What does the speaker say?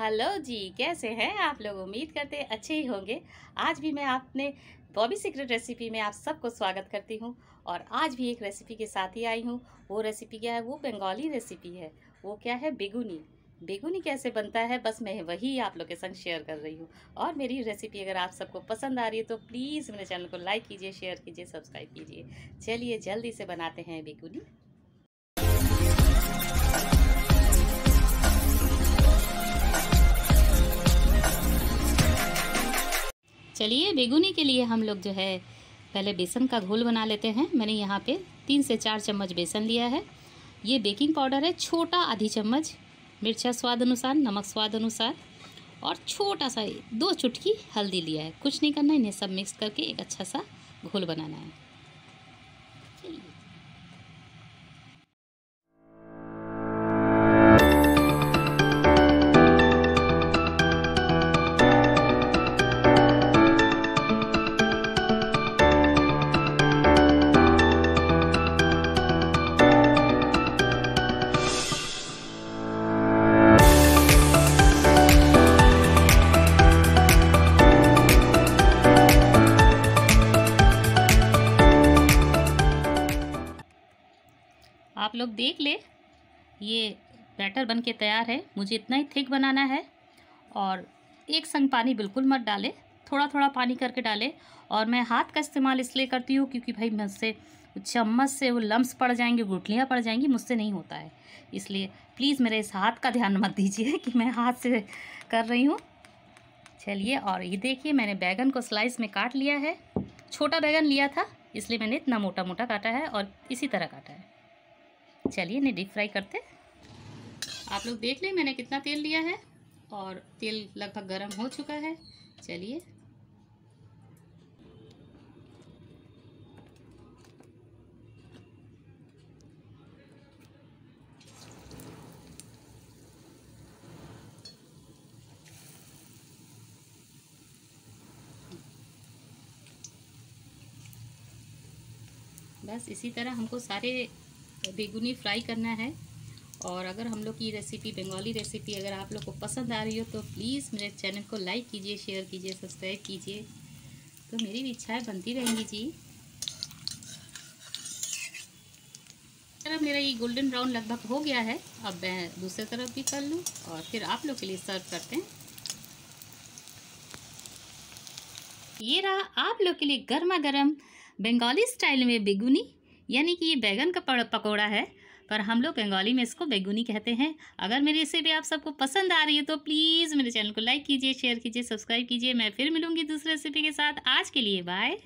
Hello जी, कैसे हैं आप लोग? उम्मीद करते हैं अच्छे ही होंगे। आज भी मैं आपने बॉबी सीक्रेट रेसिपी में आप सबको स्वागत करती हूँ और आज भी एक रेसिपी के साथ ही आई हूँ। वो रेसिपी क्या है? वो बंगाली रेसिपी है। वो क्या है? बेगुनी। बेगुनी कैसे बनता है? बस मैं वही आप लोग के संग शेयर कर रही हूँ। और मेरी रेसिपी अगर आप सबको पसंद आ रही है तो प्लीज़ मेरे चैनल को लाइक कीजिए, शेयर कीजिए, सब्सक्राइब कीजिए। चलिए जल्दी से बनाते हैं बेगुनी। चलिए, बेगुनी के लिए हम लोग जो है, पहले बेसन का घोल बना लेते हैं। मैंने यहाँ पे तीन से चार चम्मच बेसन लिया है। ये बेकिंग पाउडर है, छोटा आधी चम्मच। मिर्चा स्वाद अनुसार, नमक स्वाद अनुसार, और छोटा सा, दो चुटकी हल्दी लिया है। कुछ नहीं करना इन्हें सब मिक्स करके एक अच्छा सा घोल बनाना है। आप लोग देख ले। ये बैटर बन के तैयार है। मुझे इतना ही थिक बनाना है और एक संग पानी बिल्कुल मत डाले। थोड़ा थोड़ा पानी करके डाले और मैं हाथ का इस्तेमाल इसलिए करती हूँ क्योंकि भाई मुझसे चम्मच से वो लम्स पड़ जाएँगे गुटलियाँ पड़ जाएँगी, मुझसे नहीं होता है। इसलिए प्लीज़ मेरे इस हाथ का ध्यान मत दीजिए कि मैं हाथ से कर रही हूँ। चलिए और ये देखिए, मैंने बैगन को स्लाइस में काट लिया है। छोटा बैगन लिया था, इसलिए मैंने इतना मोटा मोटा काटा है और इसी तरह काटा है। चलिए इन्हें डीप फ्राई करते आप लोग देख लें मैंने कितना तेल लिया है और तेल लगभग गर्म हो चुका है। चलिए। बस इसी तरह हमको सारे बेगुनी फ्राई करना है। और अगर हम लोग की रेसिपी बंगाली रेसिपी अगर आप लोग को पसंद आ रही हो तो प्लीज़ मेरे चैनल को लाइक कीजिए शेयर कीजिए सब्सक्राइब कीजिए। तो मेरी भी इच्छाएँ बनती रहेंगी जी। मेरा ये गोल्डन ब्राउन लगभग हो गया है। अब मैं दूसरी तरफ़ भी कर लूँ और फिर आप लोग के लिए सर्व करते हैं। ये रहा आप लोग के लिए गर्मा गर्म बंगाली स्टाइल में बेगुनी। यानी कि ये बैगन का पकौड़ा है, पर हम लोग बंगाली में इसको बैगुनी कहते हैं। अगर मेरी रेसिपी आप सबको पसंद आ रही है तो प्लीज़ मेरे चैनल को लाइक कीजिए, शेयर कीजिए, सब्सक्राइब कीजिए। मैं फिर मिलूँगी दूसरी रेसिपी के साथ। आज के लिए बाय।